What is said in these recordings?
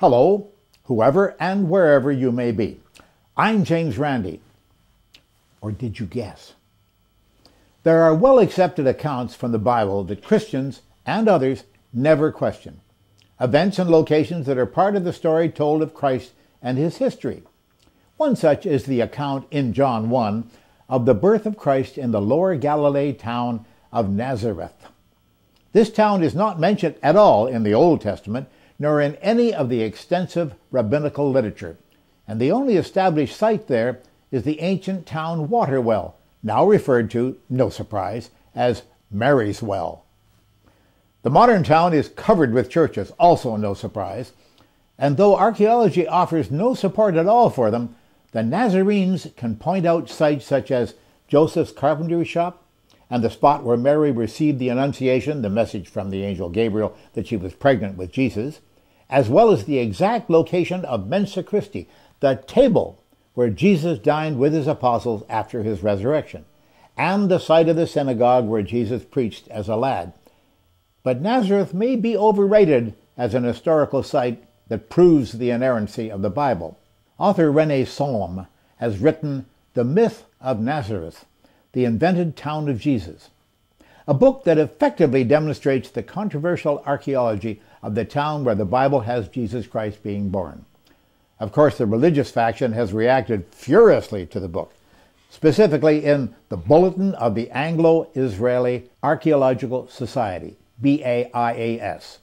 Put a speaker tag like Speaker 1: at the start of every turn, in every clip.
Speaker 1: Hello, whoever and wherever you may be. I'm James Randi. Or did you guess? There are well accepted accounts from the Bible that Christians and others never question. Events and locations that are part of the story told of Christ and his history. One such is the account in John 1 of the birth of Christ in the lower Galilee town of Nazareth. This town is not mentioned at all in the Old Testament, nor in any of the extensive rabbinical literature, and the only established site there is the ancient town water well, now referred to, no surprise, as Mary's Well. The modern town is covered with churches, also no surprise, and though archaeology offers no support at all for them, the Nazarenes can point out sites such as Joseph's carpentry shop and the spot where Mary received the Annunciation, the message from the angel Gabriel that she was pregnant with Jesus, as well as the exact location of Mensa Christi, the table where Jesus dined with his apostles after his resurrection, and the site of the synagogue where Jesus preached as a lad. But Nazareth may be overrated as an historical site that proves the inerrancy of the Bible. Author Rene Salm has written The Myth of Nazareth, the Invented Town of Jesus, a book that effectively demonstrates the controversial archaeology of the town where the Bible has Jesus Christ being born. Of course, the religious faction has reacted furiously to the book, specifically in the Bulletin of the Anglo Israeli Archaeological Society, BAIAS,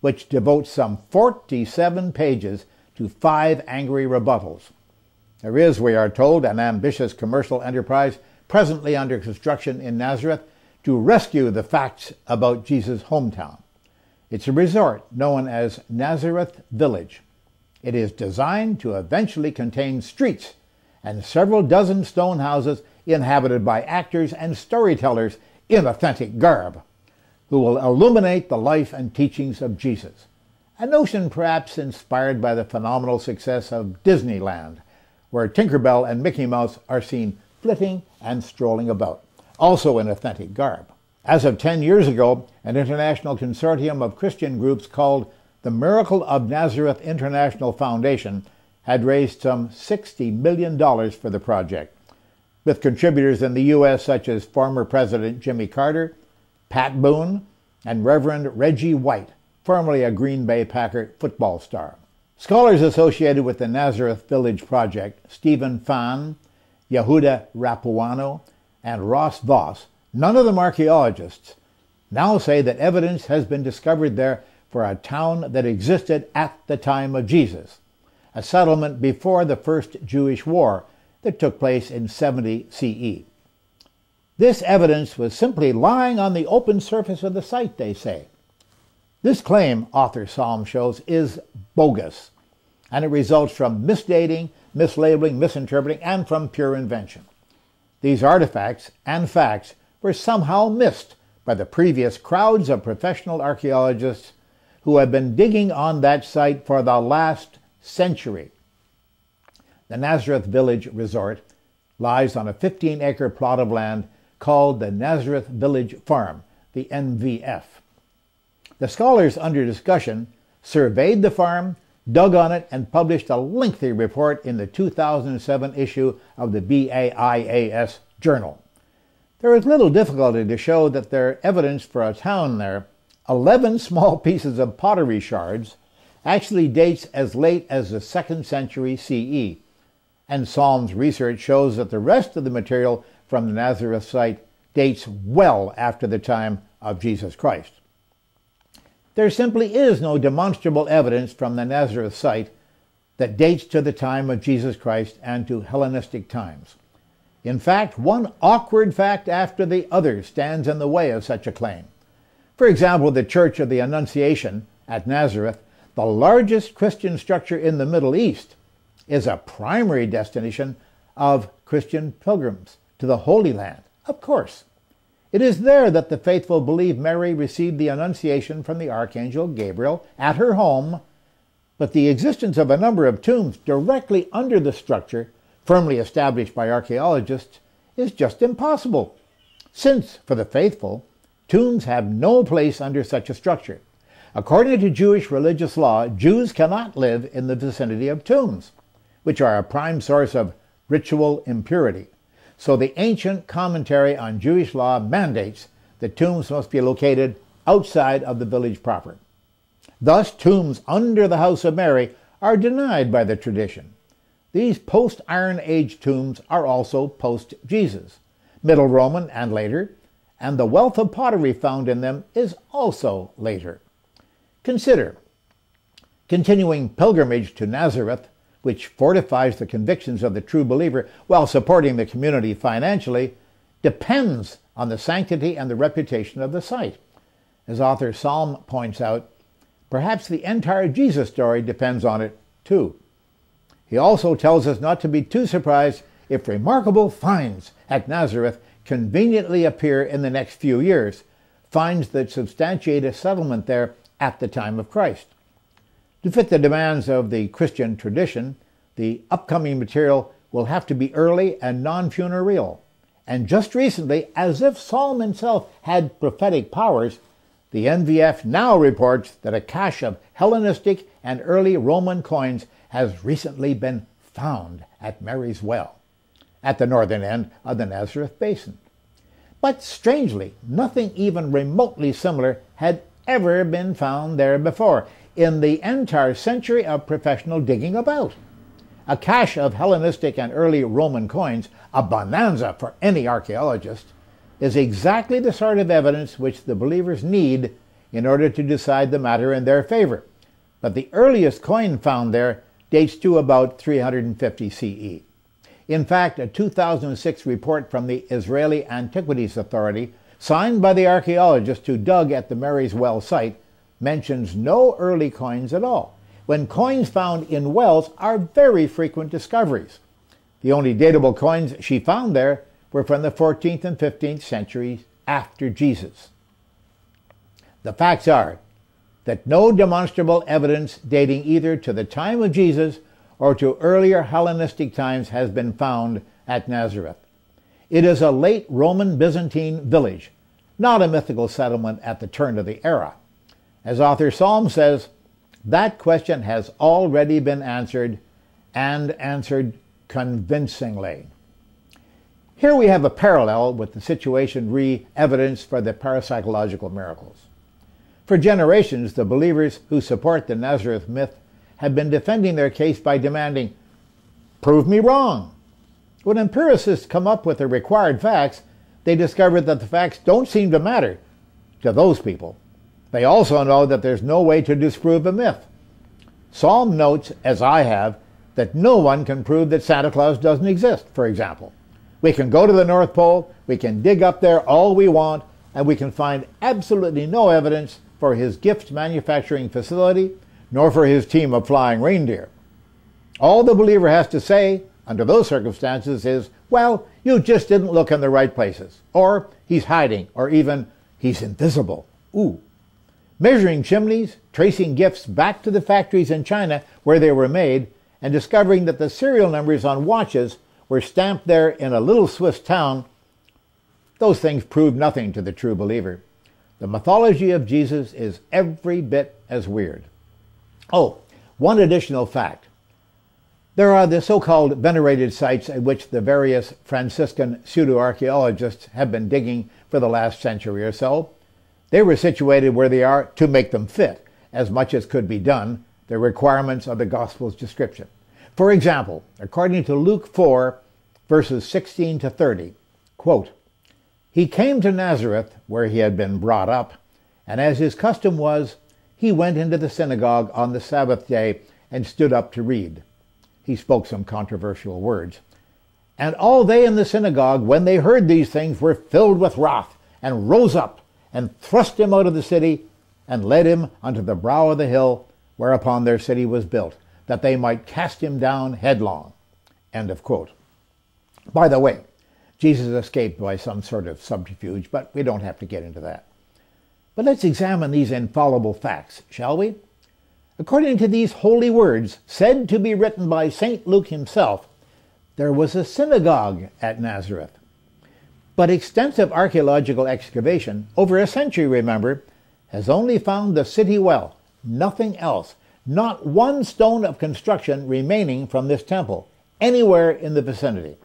Speaker 1: which devotes some 47 pages to five angry rebuttals. There is, we are told, an ambitious commercial enterprise presently under construction in Nazareth to rescue the facts about Jesus' hometown. It's a resort known as Nazareth Village. It is designed to eventually contain streets and several dozen stone houses inhabited by actors and storytellers in authentic garb, who will illuminate the life and teachings of Jesus. A notion perhaps inspired by the phenomenal success of Disneyland, where Tinkerbell and Mickey Mouse are seen flitting and strolling about, also in authentic garb. As of 10 years ago, an international consortium of Christian groups called the Miracle of Nazareth International Foundation had raised some $60 million for the project, with contributors in the U.S. such as former President Jimmy Carter, Pat Boone, and Reverend Reggie White, formerly a Green Bay Packer football star. Scholars associated with the Nazareth Village Project, Stephen Pfann, Yehuda Rapuano, and Ross Voss, None of them archaeologists now say that evidence has been discovered there for a town that existed at the time of Jesus, a settlement before the first Jewish war that took place in 70 CE. This evidence was simply lying on the open surface of the site, they say. This claim, author Salm shows, is bogus, and it results from misdating, mislabeling, misinterpreting, and from pure invention. These artifacts and facts were somehow missed by the previous crowds of professional archaeologists who have been digging on that site for the last century. The Nazareth Village Resort lies on a 15 acre plot of land called the Nazareth Village Farm, the NVF. The scholars under discussion surveyed the farm, dug on it, and published a lengthy report in the 2007 issue of the BAIAS Journal. There is little difficulty to show that their evidence for a town there. Eleven small pieces of pottery shards actually dates as late as the second century CE, and Salm's research shows that the rest of the material from the Nazareth site dates well after the time of Jesus Christ. There simply is no demonstrable evidence from the Nazareth site that dates to the time of Jesus Christ and to Hellenistic times. In fact, one awkward fact after the other stands in the way of such a claim. For example, the Church of the Annunciation at Nazareth, the largest Christian structure in the Middle East, is a primary destination of Christian pilgrims to the Holy Land. Of course. It is there that the faithful believe Mary received the Annunciation from the Archangel Gabriel at her home, but the existence of a number of tombs directly under the structure firmly established by archaeologists, is just impossible, since, for the faithful, tombs have no place under such a structure. According to Jewish religious law, Jews cannot live in the vicinity of tombs, which are a prime source of ritual impurity. So the ancient commentary on Jewish law mandates that tombs must be located outside of the village proper. Thus, tombs under the house of Mary are denied by the tradition. These post Iron Age tombs are also post Jesus, Middle Roman and later, and the wealth of pottery found in them is also later. Consider continuing pilgrimage to Nazareth, which fortifies the convictions of the true believer while supporting the community financially, depends on the sanctity and the reputation of the site. As author Salm points out, perhaps the entire Jesus story depends on it too. He also tells us not to be too surprised if remarkable finds at Nazareth conveniently appear in the next few years, finds that substantiate a settlement there at the time of Christ. To fit the demands of the Christian tradition, the upcoming material will have to be early and non funereal. And just recently, as if Salm himself had prophetic powers, the NVF now reports that a cache of Hellenistic and early Roman coins has recently been found at Mary's Well, at the northern end of the Nazareth Basin. But strangely, nothing even remotely similar had ever been found there before in the entire century of professional digging about. A cache of Hellenistic and early Roman coins, a bonanza for any archaeologist, is exactly the sort of evidence which the believers need in order to decide the matter in their favor. But the earliest coin found there dates to about 350 CE. In fact, a 2006 report from the Israeli Antiquities Authority signed by the archaeologist who dug at the Mary's Well site, mentions no early coins at all, when coins found in wells are very frequent discoveries. The only datable coins she found there were from the 14th and 15th centuries after Jesus. The facts are that no demonstrable evidence dating either to the time of Jesus or to earlier Hellenistic times has been found at Nazareth. It is a late Roman Byzantine village, not a mythical settlement at the turn of the era. As author Salm says, that question has already been answered and answered convincingly. Here we have a parallel with the situation re evidence for the parapsychological miracles. For generations, the believers who support the Nazareth myth have been defending their case by demanding, Prove me wrong. When empiricists come up with the required facts, they discover that the facts don't seem to matter to those people. They also know that there's no way to disprove a myth. Salm notes, as I have, that no one can prove that Santa Claus doesn't exist, for example. We can go to the North Pole, we can dig up there all we want, and we can find absolutely no evidence for his gift manufacturing facility, nor for his team of flying reindeer. All the believer has to say under those circumstances is, well, you just didn't look in the right places. Or he's hiding, or even he's invisible. Ooh. Measuring chimneys, tracing gifts back to the factories in China where they were made, and discovering that the serial numbers on watches were stamped there in a little Swiss town, those things prove nothing to the true believer. The mythology of Jesus is every bit as weird. Oh, one additional fact. There are the so-called venerated sites at which the various Franciscan pseudo-archaeologists have been digging for the last century or so. They were situated where they are to make them fit, as much as could be done, the requirements of the Gospel's description. For example, according to Luke 4, verses 16 to 30, quote, He came to Nazareth, where he had been brought up, and as his custom was, he went into the synagogue on the Sabbath day and stood up to read he spoke some controversial words. And all they in the synagogue, when they heard these things, were filled with wrath, and rose up, and thrust him out of the city, and led him unto the brow of the hill whereupon their city was built, that they might cast him down headlong. End of quote. By the way, Jesus escaped by some sort of subterfuge, but we don't have to get into that. But let's examine these infallible facts, shall we? According to these holy words, said to be written by St. Luke himself, there was a synagogue at Nazareth. But extensive archaeological excavation, over a century remember, has only found the city well, nothing else, not one stone of construction remaining from this temple anywhere in the vicinity.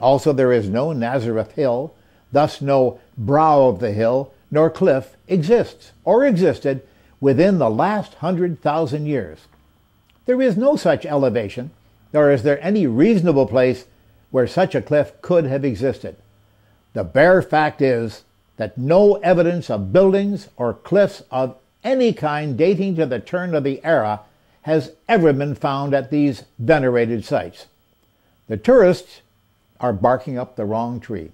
Speaker 1: Also, there is no Nazareth Hill, thus, no brow of the hill nor cliff exists or existed within the last hundred thousand years. There is no such elevation, nor is there any reasonable place where such a cliff could have existed. The bare fact is that no evidence of buildings or cliffs of any kind dating to the turn of the era has ever been found at these venerated sites. The tourists are barking up the wrong tree.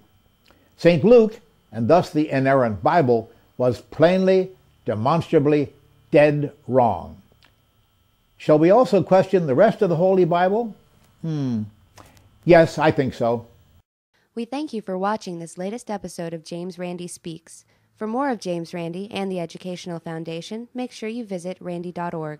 Speaker 1: St. Luke, and thus the inerrant Bible, was plainly, demonstrably dead wrong. Shall we also question the rest of the Holy Bible? Hmm. Yes, I think so.
Speaker 2: We thank you for watching this latest episode of James Randi Speaks. For more of James Randi and the Educational Foundation, make sure you visit randi.org.